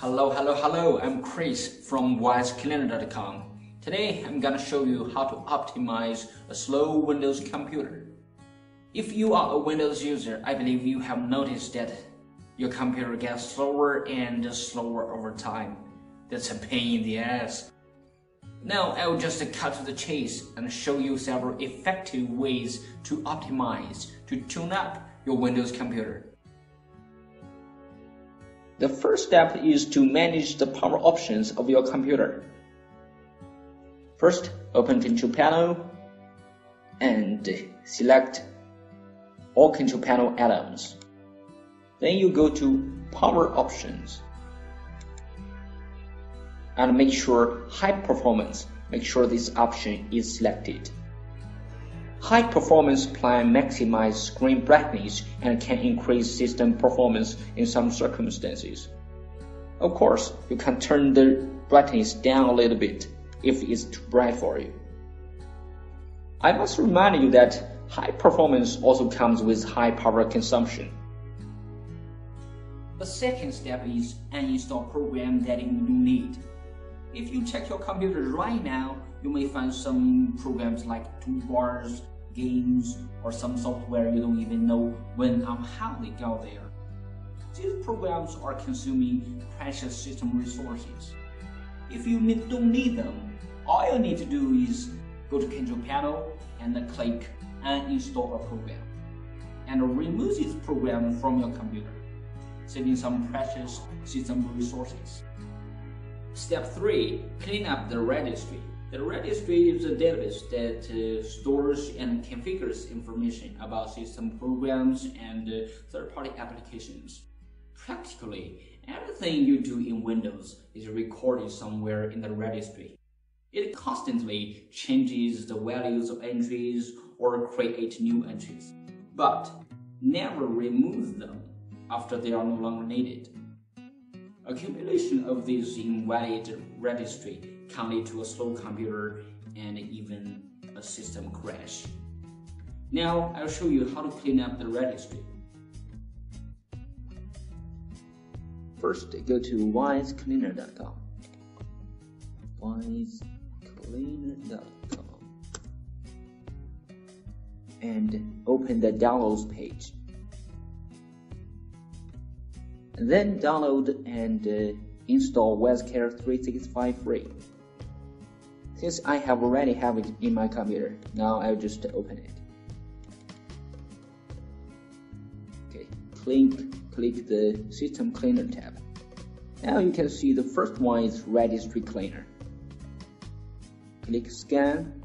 Hello, hello, hello. I'm Chris from wisecleaner.com. Today I'm gonna show you how to optimize a slow Windows computer. If you are a Windows user, I believe you have noticed that your computer gets slower and slower over time. That's a pain in the ass. Now I will just cut to the chase and show you several effective ways to optimize, to tune up your Windows computer. The first step is to manage the power options of your computer. First, open Control Panel and select all Control Panel items. Then you go to Power Options and make sure High Performance. Make sure this option is selected. High performance plan maximize screen brightness and can increase system performance in some circumstances. Of course, you can turn the brightness down a little bit if it's too bright for you. I must remind you that high performance also comes with high power consumption. The second step is uninstall program that you don't need. If you check your computer right now, you may find some programs like toolbars, games, or some software you don't even know when and how they got there. These programs are consuming precious system resources. If you don't need them, all you need to do is go to Control Panel and click Uninstall a program, and remove this program from your computer, saving some precious system resources. Step 3. Clean up the registry. The registry is a database that uh, stores and configures information about system programs and uh, third-party applications. Practically, everything you do in Windows is recorded somewhere in the registry. It constantly changes the values of entries or create new entries, but never removes them after they are no longer needed. Accumulation of these invalid registry lead to a slow computer and even a system crash. Now I'll show you how to clean up the registry. First, go to wisecleaner.com. Wisecleaner.com and open the downloads page then download and uh, install Wise Care 365 free. Since I have already have it in my computer, now I'll just open it. Okay, click, click the System Cleaner tab. Now you can see the first one is Registry Cleaner. Click Scan.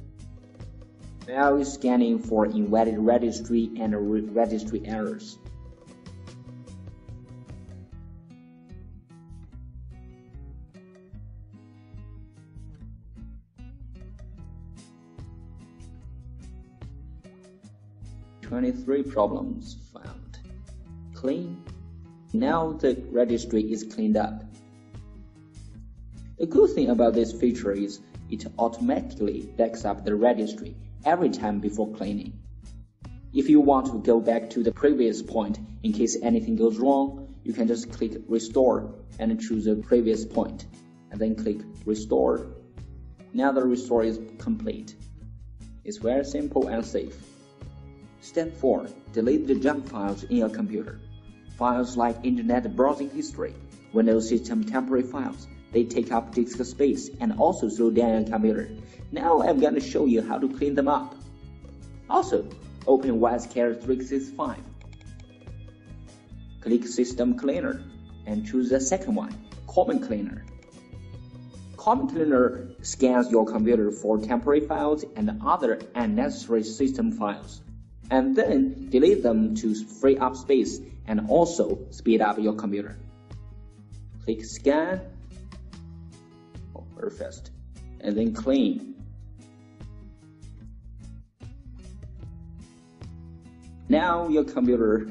Now it's scanning for invalid registry and registry errors. 23 problems found. Clean. Now the registry is cleaned up. The good thing about this feature is it automatically backs up the registry every time before cleaning. If you want to go back to the previous point in case anything goes wrong, you can just click Restore and choose the previous point, and then click Restore. Now the restore is complete. It's very simple and safe. Step 4. Delete the junk files in your computer. Files like Internet browsing history, Windows system temporary files, they take up disk space and also slow down your computer. Now I'm going to show you how to clean them up. Also, open Wise Care 365. Click System Cleaner and choose the second one, Common Cleaner. Common Cleaner scans your computer for temporary files and other unnecessary system files and then delete them to free up space and also speed up your computer. Click Scan, oh, perfect, and then Clean. Now your computer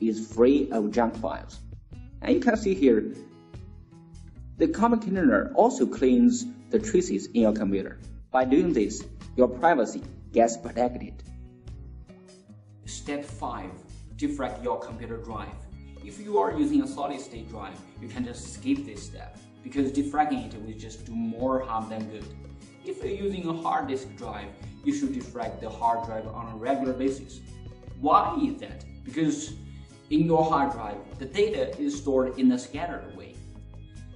is free of junk files. And you can see here, the Common Cleaner also cleans the traces in your computer. By doing this, your privacy gets protected. Step 5. Defrag your computer drive. If you are using a solid state drive, you can just skip this step because defragging it will just do more harm than good. If you're using a hard disk drive, you should defrag the hard drive on a regular basis. Why is that? Because in your hard drive, the data is stored in a scattered way.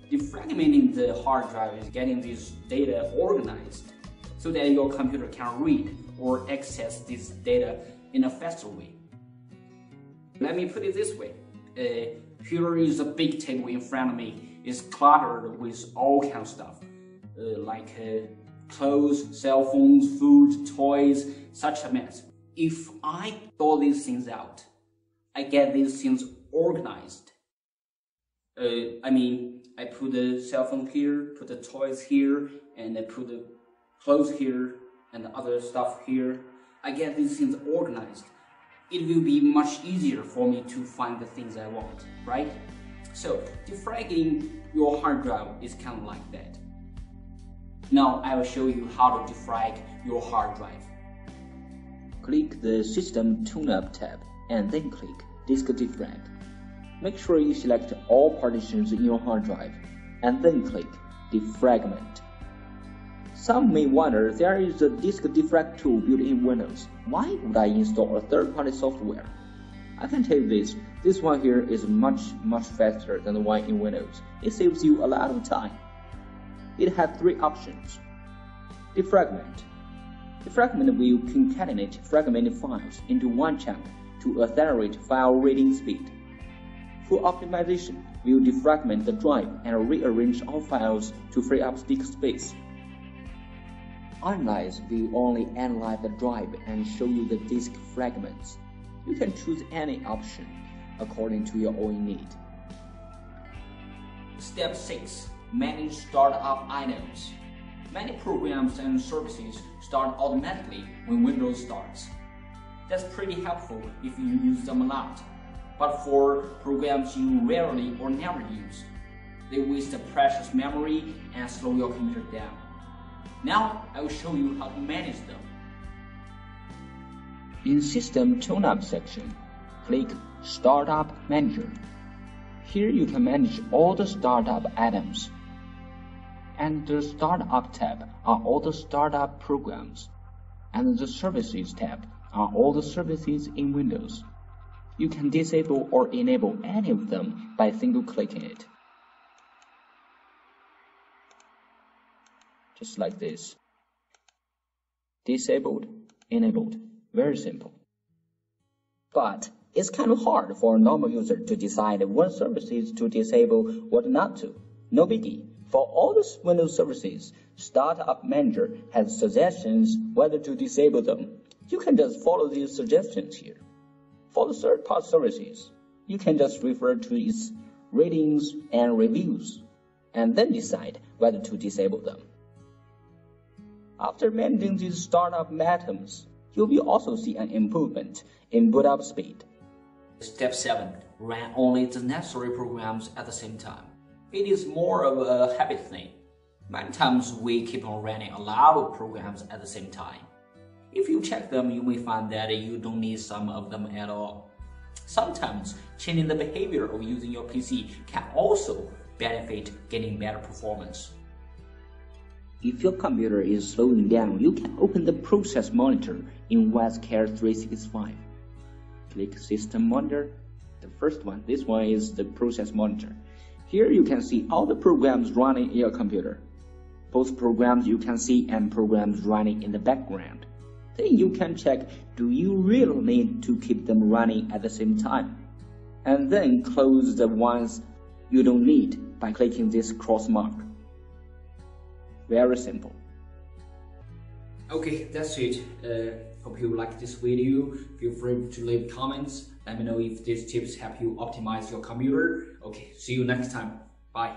Defragmenting the hard drive is getting this data organized so that your computer can read or access this data in a faster way. Let me put it this way. Uh, here is a big table in front of me. It's cluttered with all kind of stuff, uh, like uh, clothes, cell phones, food, toys, such a mess. If I throw these things out, I get these things organized. Uh, I mean, I put the cell phone here, put the toys here, and I put the clothes here, and the other stuff here. I get these things organized it will be much easier for me to find the things I want, right? So defragging your hard drive is kind of like that. Now I will show you how to defrag your hard drive. Click the System Tune-Up tab and then click Disk Defrag. Make sure you select all partitions in your hard drive and then click Defragment. Some may wonder there is a disk defrag tool built in Windows. Why would I install a third-party software? I can tell you this, this one here is much much faster than the one in Windows. It saves you a lot of time. It has three options. Defragment. Defragment will concatenate fragmented files into one chunk to accelerate file reading speed. Full optimization will defragment the drive and rearrange all files to free up disk space. Analyze will only analyze the drive and show you the disk fragments. You can choose any option according to your own need. Step 6. Manage startup items. Many programs and services start automatically when Windows starts. That's pretty helpful if you use them a lot. But for programs you rarely or never use, they waste the precious memory and slow your computer down. Now I will show you how to manage them. In System Tune-Up section, click Startup Manager. Here you can manage all the startup items. And the Startup tab are all the startup programs. And the Services tab are all the services in Windows. You can disable or enable any of them by single clicking it. Just like this. Disabled, enabled, very simple. But it's kind of hard for a normal user to decide what services to disable, what not to. No biggie. For all the Windows services, Startup Manager has suggestions whether to disable them. You can just follow these suggestions here. For the third-party services, you can just refer to its ratings and reviews, and then decide whether to disable them. After managing these startup items, you will also see an improvement in boot up speed. Step 7. Run only the necessary programs at the same time. It is more of a habit thing. Many times we keep on running a lot of programs at the same time. If you check them, you may find that you don't need some of them at all. Sometimes changing the behavior of using your PC can also benefit getting better performance. If your computer is slowing down, you can open the process monitor in Wise Care 365. Click System Monitor. The first one, this one is the process monitor. Here you can see all the programs running in your computer. Both programs you can see and programs running in the background. Then you can check, do you really need to keep them running at the same time? And then close the ones you don't need by clicking this cross mark. Very simple. Okay, that's it. Uh, hope you like this video. Feel free to leave comments. Let me know if these tips help you optimize your computer. Okay, see you next time. Bye.